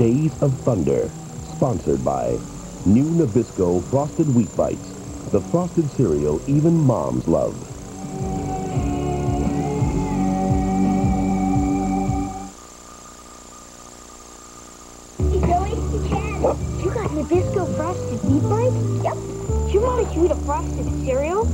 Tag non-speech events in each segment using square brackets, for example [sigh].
Days of Thunder, sponsored by New Nabisco Frosted Wheat Bites, the frosted cereal even moms love. Hey, Billy, you got Nabisco frosted wheat bites? Yep. You want to eat a frosted cereal?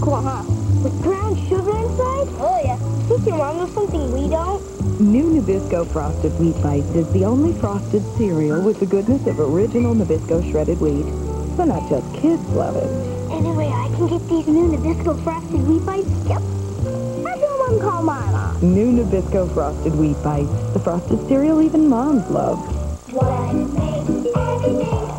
Cool, huh? With brown sugar inside? Oh, yeah. Think your mom knows something we don't? New Nabisco Frosted Wheat Bites is the only frosted cereal with the goodness of original Nabisco shredded wheat. So not just kids love it. Anyway, I can get these new Nabisco frosted wheat bites? Yep. That's what Mom call Mama. New Nabisco Frosted Wheat Bites, the frosted cereal even moms love. What makes everything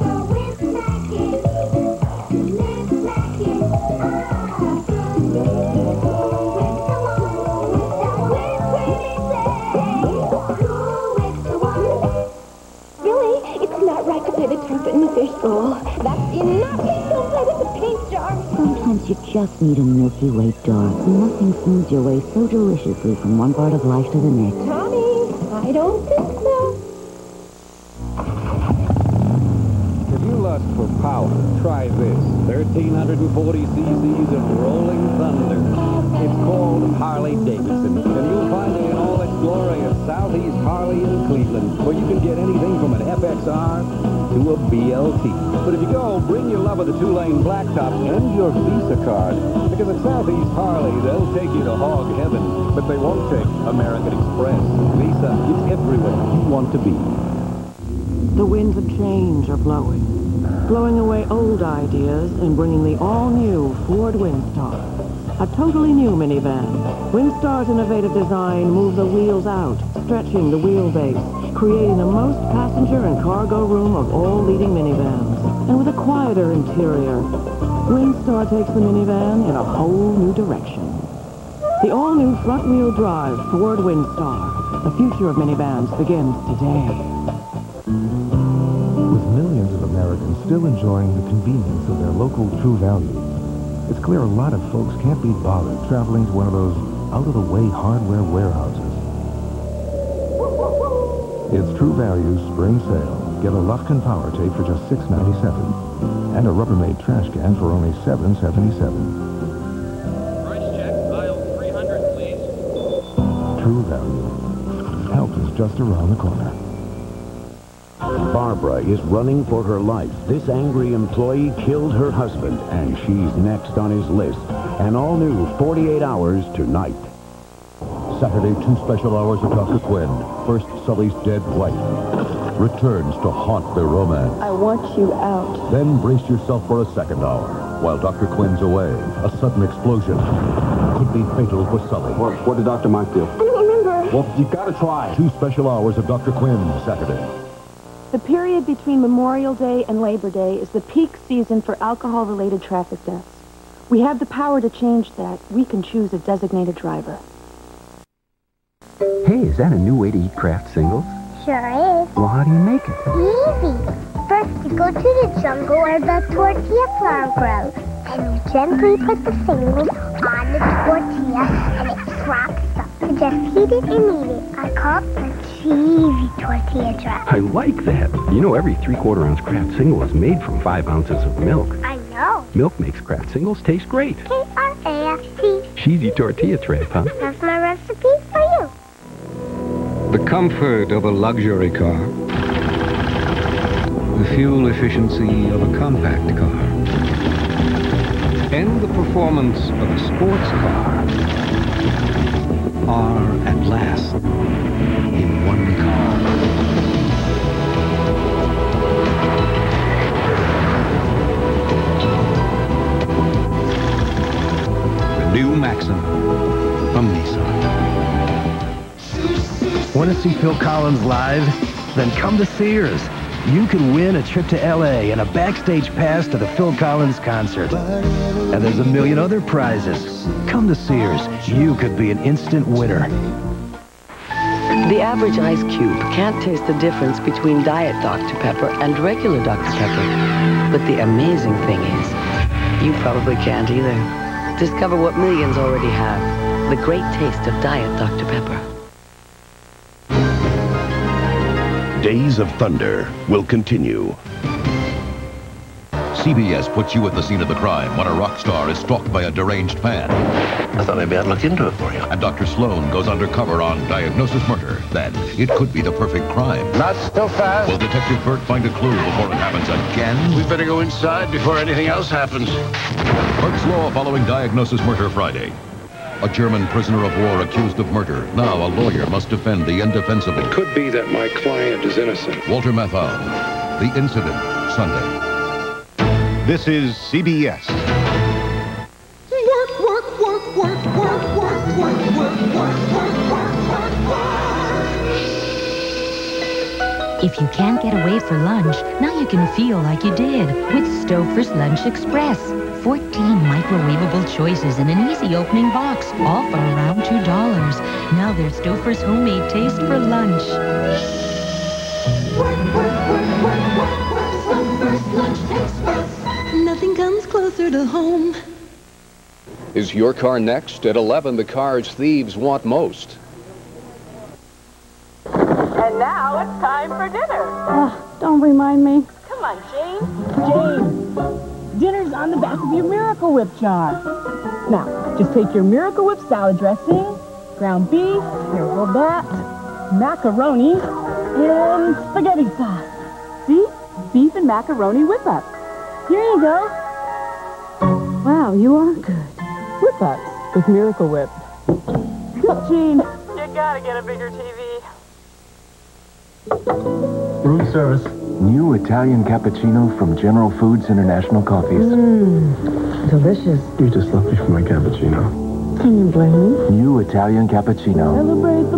trumpet in fish bowl. That's enough. Don't play with the paint jar. Sometimes you just need a Milky Way dark. Nothing smooths your way so deliciously from one part of life to the next. Tommy, I don't think so. If you lust for power, try this. 1,340 cc's of rolling thunder. It's called Harley Davidson, and you'll find it in all glory at Southeast Harley in Cleveland, where you can get anything from an FXR to a BLT. But if you go, bring your love of the two-lane blacktop and your Visa card, because at Southeast Harley, they'll take you to hog heaven, but they won't take American Express. Visa, it's everywhere you want to be. The winds of change are blowing, blowing away old ideas and bringing the all-new Ford Windstar. A totally new minivan. Windstar's innovative design moves the wheels out, stretching the wheelbase, creating the most passenger and cargo room of all leading minivans. And with a quieter interior, Windstar takes the minivan in a whole new direction. The all-new front-wheel drive Ford Windstar. The future of minivans begins today. With millions of Americans still enjoying the convenience of their local True Value, it's clear a lot of folks can't be bothered traveling to one of those out-of-the-way hardware warehouses. It's True Value's spring sale. Get a Lufkin power tape for just $6.97 and a Rubbermaid trash can for only $7.77. Price check, aisle 300, please. True Value. Help is just around the corner. Barbara is running for her life. This angry employee killed her husband, and she's next on his list. An all-new 48 Hours tonight. Saturday, two special hours of Dr. Quinn. First, Sully's dead wife returns to haunt their romance. I want you out. Then brace yourself for a second hour. While Dr. Quinn's away, a sudden explosion could be fatal for Sully. What, what did Dr. Mike do? I don't remember. Well, you've gotta try. Two special hours of Dr. Quinn Saturday. The period between Memorial Day and Labor Day is the peak season for alcohol-related traffic deaths. We have the power to change that. We can choose a designated driver. Hey, is that a new way to eat Kraft singles? Sure is. Well, how do you make it? Easy. First, you go to the jungle where the tortilla flour grows. And you gently put the singles on the tortilla, and it drops up. You just heat it and eat it. I call it the cheesy tortilla drop. I like that. You know, every three-quarter ounce Kraft single is made from five ounces of milk. I know. Milk makes Kraft singles taste great. K-R-A-F-T. Cheesy tortilla tray, huh? That's my recipe for you. The comfort of a luxury car. The fuel efficiency of a compact car. And the performance of a sports car are at last see Phil Collins live? Then come to Sears. You can win a trip to L.A. and a backstage pass to the Phil Collins concert. And there's a million other prizes. Come to Sears. You could be an instant winner. The average ice cube can't taste the difference between Diet Dr. Pepper and regular Dr. Pepper. But the amazing thing is, you probably can't either. Discover what millions already have. The great taste of Diet Dr. Pepper. Days of Thunder will continue. CBS puts you at the scene of the crime when a rock star is stalked by a deranged fan. I thought maybe I'd look into it for you. And Dr. Sloan goes undercover on Diagnosis Murder. Then, it could be the perfect crime. Not so fast. Will Detective Burke find a clue before it happens again? We better go inside before anything else happens. Burke's Law following Diagnosis Murder Friday. A German prisoner of war accused of murder. Now a lawyer must defend the indefensible. It could be that my client is innocent. Walter Matthau. The Incident, Sunday. This is CBS. If you can't get away for lunch, now you can feel like you did with Stouffer's Lunch Express. 14 microwavable choices in an easy opening box, all for around $2. Now there's Stouffer's homemade taste for lunch. Work, work, work. Nothing comes closer to home. Is your car next? At 11, the cars thieves want most. And now it's time for dinner. Oh, don't remind me. Come on, Jane. Jane, dinner's on the back of your Miracle Whip jar. Now, just take your Miracle Whip salad dressing, ground beef, careful that, macaroni, and spaghetti sauce. See? Beef and macaroni whip up. Here you go. Wow, you are good. Whip ups with Miracle Whip. Gene. You gotta get a bigger TV. Room service. New Italian cappuccino from General Foods International Coffees. Mmm, delicious. You just left me for my cappuccino. Can you blame me? New Italian cappuccino. Celebrate the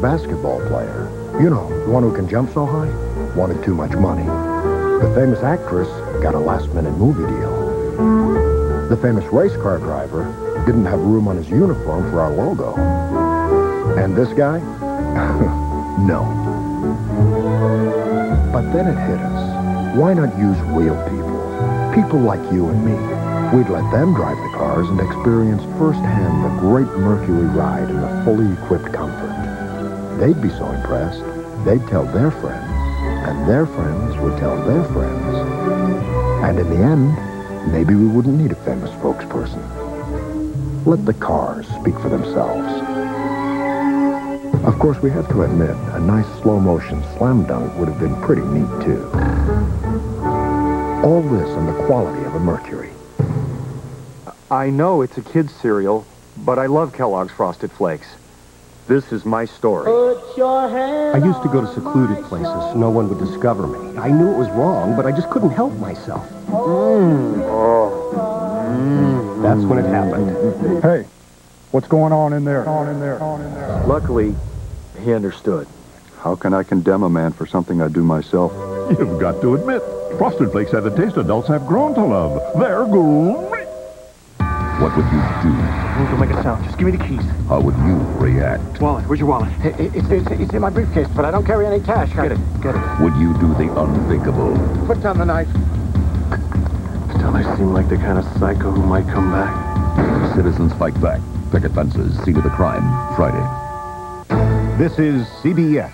basketball player, you know, the one who can jump so high, wanted too much money. The famous actress got a last-minute movie deal. The famous race car driver didn't have room on his uniform for our logo. And this guy? [laughs] no. But then it hit us. Why not use real people? People like you and me. We'd let them drive the cars and experience firsthand the great Mercury ride in the fully equipped comfort. They'd be so impressed, they'd tell their friends, and their friends would tell their friends. And in the end, maybe we wouldn't need a famous spokesperson. Let the cars speak for themselves. Of course, we have to admit, a nice slow-motion slam dunk would have been pretty neat, too. All this and the quality of a Mercury. I know it's a kid's cereal, but I love Kellogg's Frosted Flakes. This is my story. Put your hand I used to go to secluded places so no one would discover me. I knew it was wrong, but I just couldn't help myself. Mmm. Oh. Mmm. That's when it happened. Hey, what's going on in there? On in there. On in there. Luckily, he understood. How can I condemn a man for something I do myself? You've got to admit, Frosted Flakes have the taste adults have grown to love. They're great. What would you do? Don't make a sound. Just give me the keys. How would you react? Wallet. Where's your wallet? It, it, it's, it's, it's in my briefcase, but I don't carry any cash. Get it. Get it. Would you do the unthinkable? Put down the knife. Still, I seem like the kind of psycho who might come back. Citizens fight back. Picket fences, scene of the crime, Friday. This is CBS.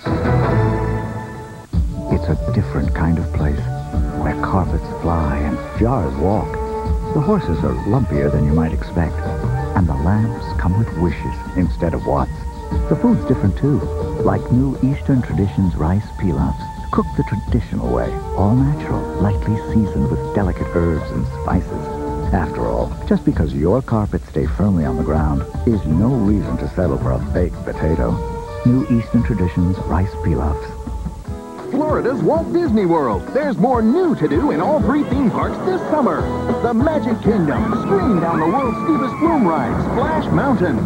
It's a different kind of place where carpets fly and jars walk. The horses are lumpier than you might expect, and the lamps come with wishes instead of wants. The food's different too, like new Eastern traditions rice pilafs, cooked the traditional way, all natural, lightly seasoned with delicate herbs and spices. After all, just because your carpets stay firmly on the ground is no reason to settle for a baked potato. New Eastern traditions rice pilafs. Florida's Walt Disney World. There's more new to do in all three theme parks this summer. The Magic Kingdom, scream down the world's steepest flume ride, Splash Mountain.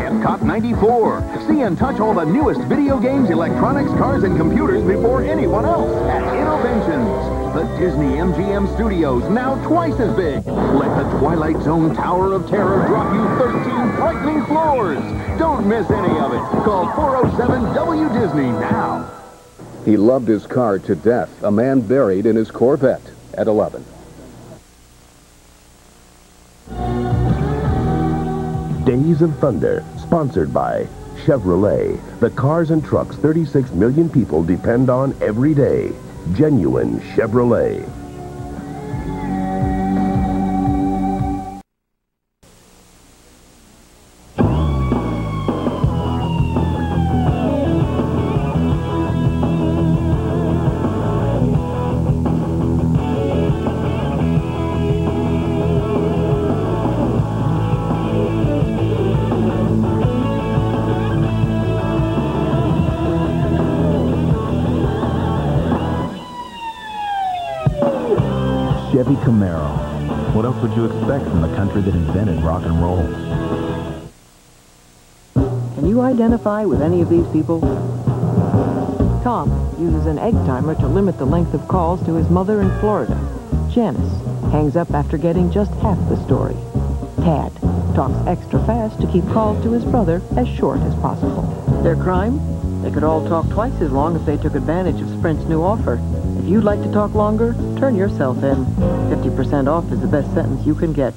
Epcot 94. See and touch all the newest video games, electronics, cars, and computers before anyone else at Innovations. The Disney MGM Studios, now twice as big. Let the Twilight Zone Tower of Terror drop you 13 frightening floors. Don't miss any of it. Call 407-W-Disney now. He loved his car to death. A man buried in his Corvette at 11. Days of Thunder, sponsored by Chevrolet, the cars and trucks 36 million people depend on every day. Genuine Chevrolet. Identify with any of these people? Tom uses an egg timer to limit the length of calls to his mother in Florida. Janice hangs up after getting just half the story. Tad talks extra fast to keep calls to his brother as short as possible. Their crime? They could all talk twice as long if they took advantage of Sprint's new offer. If you'd like to talk longer, turn yourself in. 50% off is the best sentence you can get.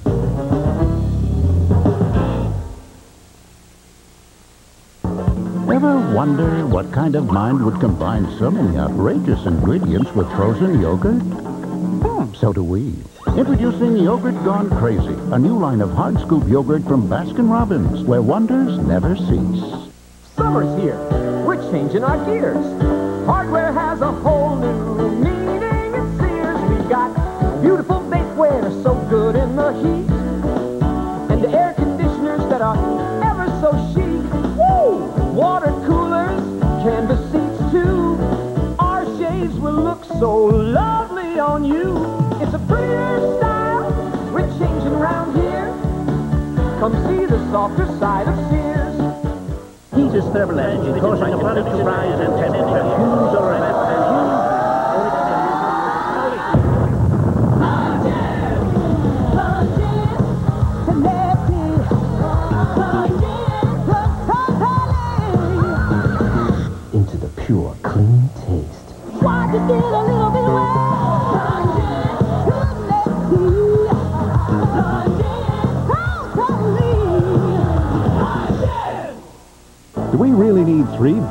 Wonder what kind of mind would combine so many outrageous ingredients with frozen yogurt? Hmm, so do we. Introducing Yogurt Gone Crazy, a new line of hard scoop yogurt from Baskin-Robbins, where wonders never cease. Summer's here. We're changing our gears. Hardware has a whole so lovely on you. It's a prettier style. We're changing around here. Come see the softer side of Sears. Heat is thermal energy causing a planet to rise in temperature. Huge or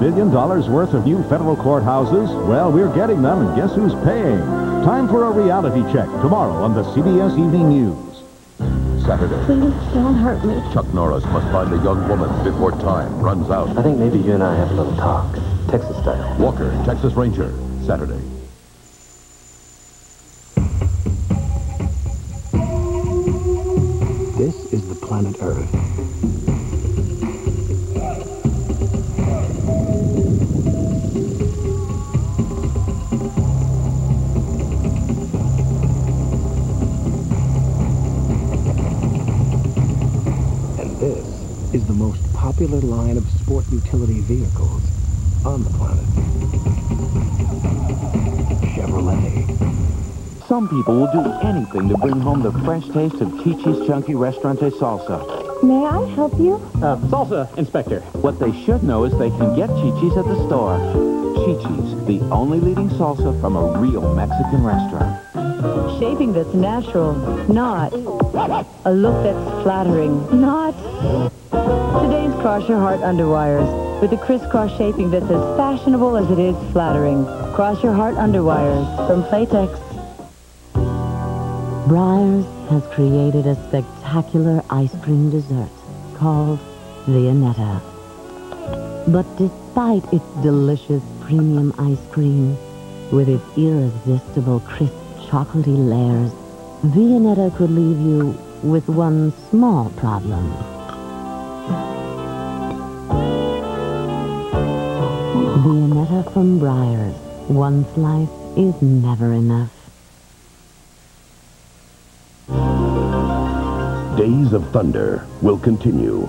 billion dollars worth of new federal courthouses? Well, we're getting them, and guess who's paying? Time for a reality check tomorrow on the CBS Evening News. Saturday. Please don't hurt me. Chuck Norris must find a young woman before time runs out. I think maybe you and I have a little talk. Texas style. Walker, Texas Ranger, Saturday. This is the planet Earth. Popular line of sport utility vehicles on the planet. Chevrolet. Some people will do anything to bring home the fresh taste of Chi-Chi's Chunky Restaurante Salsa. May I help you? Uh, salsa, Inspector. What they should know is they can get Chi-Chi's at the store. Chi-Chi's, the only leading salsa from a real Mexican restaurant. Shaping that's natural, not a look that's flattering, not today's Cross Your Heart underwires with a crisscross shaping that's as fashionable as it is flattering. Cross Your Heart underwires from Playtex. Breyers has created a spectacular ice cream dessert called Viennetta. But despite its delicious premium ice cream, with its irresistible crisp chocolatey layers, Viennetta could leave you with one small problem. Viennetta from Breyers. One slice is never enough. Days of Thunder will continue.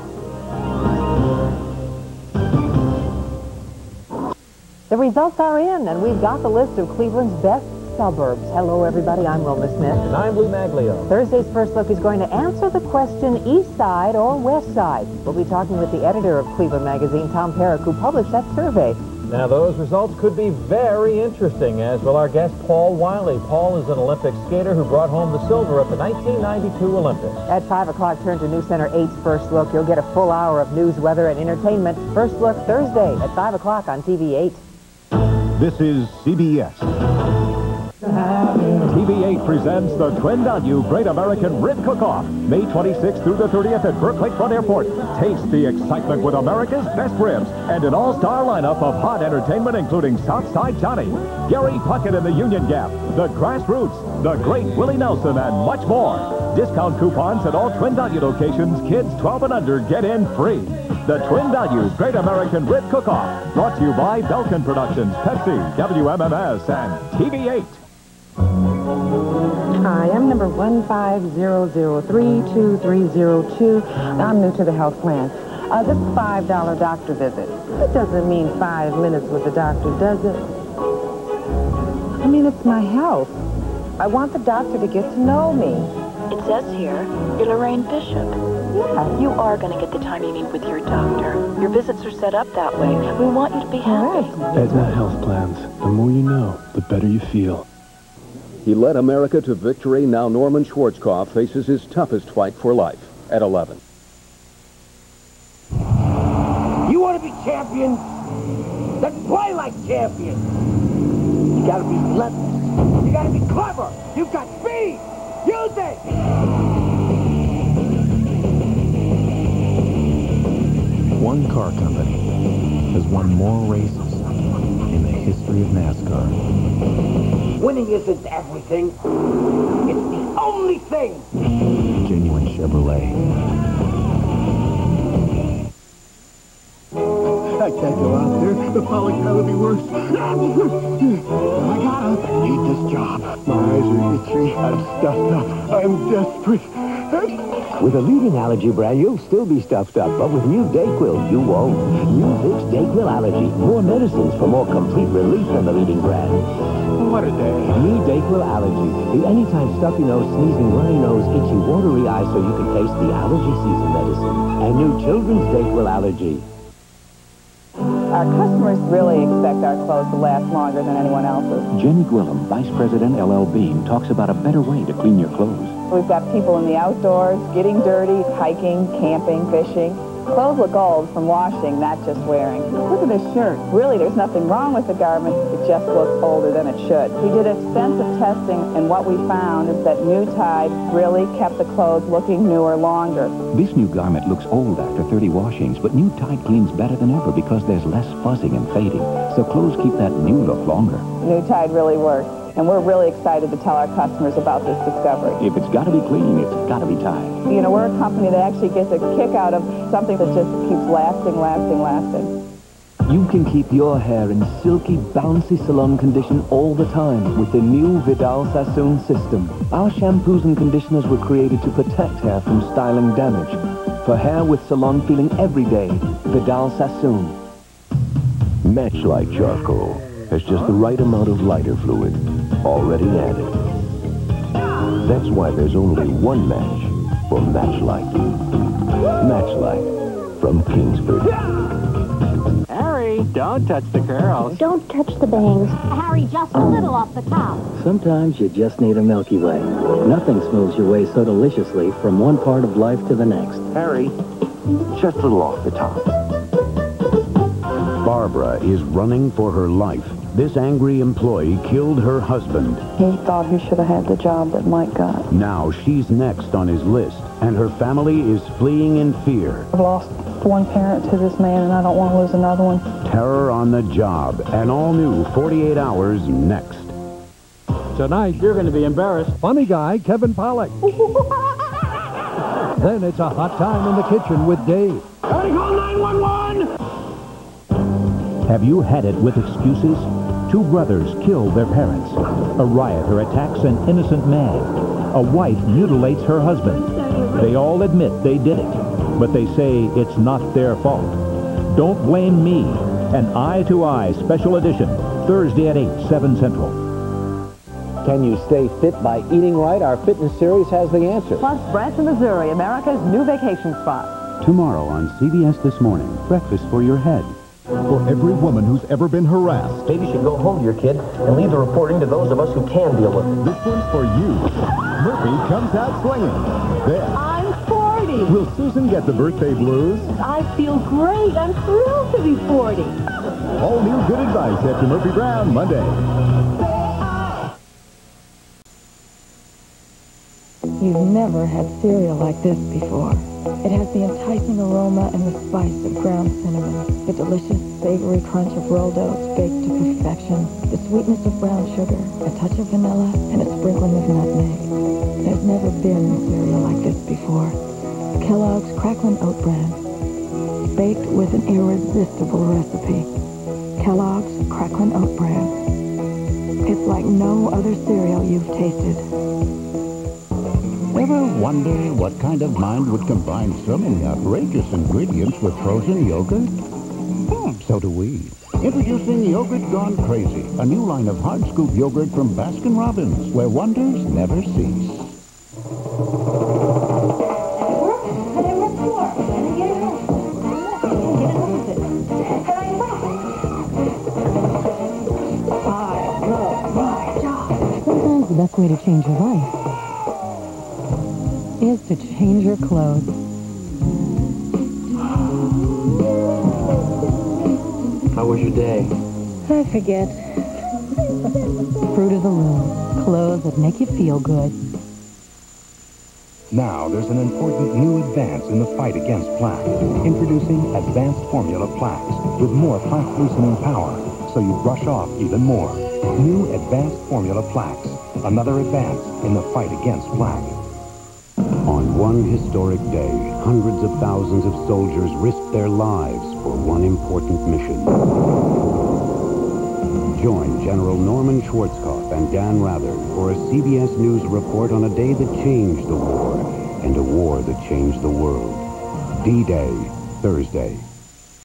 The results are in, and we've got the list of Cleveland's best suburbs. Hello, everybody. I'm Wilma Smith. And I'm Lou Maglio. Thursday's First Look is going to answer the question, East Side or West Side? We'll be talking with the editor of Cleveland Magazine, Tom Perrick, who published that survey. Now, those results could be very interesting, as will our guest, Paul Wylie. Paul is an Olympic skater who brought home the silver at the 1992 Olympics. At 5 o'clock, turn to Newscenter 8's First Look. You'll get a full hour of news, weather, and entertainment. First Look Thursday at 5 o'clock on TV 8. This is CBS. TV8 presents the Twin Valu Great American Rib Cook-Off, May 26th through the 30th at Burke Lakefront Airport. Taste the excitement with America's best ribs and an all-star lineup of hot entertainment including Southside Johnny, Gary Puckett and the Union Gap, the Grass Roots, the Great Willie Nelson, and much more. Discount coupons at all Twin Valu locations. Kids 12 and under get in free. The Twin Valu Great American Rib Cook-Off, brought to you by Belkin Productions, Pepsi, WMMS, and TV8. Hi, I'm number 150032302. I'm new to the health plan. Uh, this is $5 doctor visit. It doesn't mean five minutes with the doctor, does it? I mean, it's my health. I want the doctor to get to know me. It says here, you're Lorraine Bishop. Yeah. You are going to get the time you need with your doctor. Your visits are set up that way. We want you to be happy. Aetna Health Plans. The more you know, the better you feel. He led America to victory. Now Norman Schwarzkopf faces his toughest fight for life at 11. You want to be champion? Then play like champion. You gotta be relentless. You gotta be clever. You've got speed. Use it. One car company has won more races in the history of NASCAR. Winning isn't everything. It's the only thing. Genuine Chevrolet. I can't go out there. The polygon will be worse. I gotta need this job. My eyes are itchy. I'm stuffed up. I'm desperate. With a leading allergy brand, you'll still be stuffed up, but with new Dayquil, you won't. New Vicks Dayquil Allergy. More medicines for more complete relief than the leading brand. What a day. New Dayquil Allergy. The anytime stuffy nose, sneezing, runny nose, itchy, watery eyes so you can taste the allergy season medicine. And new Children's Dayquil Allergy. Our customers really expect our clothes to last longer than anyone else's. Jenny Gwillem, Vice President LL Bean, talks about a better way to clean your clothes. We've got people in the outdoors, getting dirty, hiking, camping, fishing. Clothes look old from washing, not just wearing. Look at this shirt. Really, there's nothing wrong with the garment. It just looks older than it should. We did extensive testing, and what we found is that New Tide really kept the clothes looking newer longer. This new garment looks old after 30 washings, but new Tide cleans better than ever because there's less fuzzing and fading. So clothes keep that new look longer. New Tide really works, and we're really excited to tell our customers about this discovery. If it's got to be clean, it's got to be Tide. You know, we're a company that actually gets a kick out of something that just keeps lasting, lasting, lasting. You can keep your hair in silky, bouncy salon condition all the time with the new Vidal Sassoon system. Our shampoos and conditioners were created to protect hair from styling damage. For hair with salon feeling every day, Vidal Sassoon. Matchlight charcoal has just the right amount of lighter fluid already added. That's why there's only one match for Matchlight. Matchlight from Kingsford. Harry, don't touch the curls. Don't touch the bangs. Harry, just a little off the top. Sometimes you just need a Milky Way. Nothing smooths your way so deliciously from one part of life to the next. Harry, just a little off the top. Barbara is running for her life. This angry employee killed her husband. He thought he should have had the job that Mike got. Now she's next on his list, and her family is fleeing in fear. I've lost one parent to this man, and I don't want to lose another one. Terror on the job, an all-new 48 hours next. Tonight, you're going to be embarrassed. Funny guy, Kevin Pollak. [laughs] then it's a hot time in the kitchen with Dave. Gotta call 911! Have you had it with excuses? Two brothers kill their parents. A rioter attacks an innocent man. A wife mutilates her husband. They all admit they did it, but they say it's not their fault. Don't blame me. An eye-to-eye special edition, Thursday at 8, 7 Central. Can you stay fit by eating right? Our fitness series has the answer. Plus, Branson, Missouri, America's new vacation spot. Tomorrow on CBS This Morning, breakfast for your head. For every woman who's ever been harassed. Maybe you should go home to your kid and leave the reporting to those of us who can deal with it. This one's for you. Murphy comes out swinging. There. I'm 40. Will Susan get the birthday blues? I feel great. I'm thrilled to be 40. All new good advice after Murphy Brown, Monday. You've never had cereal like this before. It has the enticing aroma and the spice of ground cinnamon, the delicious savory crunch of rolled oats baked to perfection, the sweetness of brown sugar, a touch of vanilla, and a sprinkling of nutmeg. There's never been cereal like this before. Kellogg's Cracklin' Oat Bran, baked with an irresistible recipe. Kellogg's Cracklin' Oat Bran. It's like no other cereal you've tasted. Ever wonder what kind of mind would combine so many outrageous ingredients with frozen yogurt? Hmm, so do we. Introducing Yogurt Gone Crazy, a new line of hard scoop yogurt from Baskin-Robbins, where wonders never cease. Sometimes the best way to change your life is to change your clothes. How was your day? I forget. Fruit of the Loom. Clothes that make you feel good. Now there's an important new advance in the fight against plaque. Introducing Advanced Formula Plax with more plaque loosening power, so you brush off even more. New Advanced Formula Plax. Another advance in the fight against plaque. On one historic day, hundreds of thousands of soldiers risked their lives for one important mission. Join General Norman Schwarzkopf and Dan Rather for a CBS News report on a day that changed the war and a war that changed the world. D-Day, Thursday,